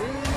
Ooh.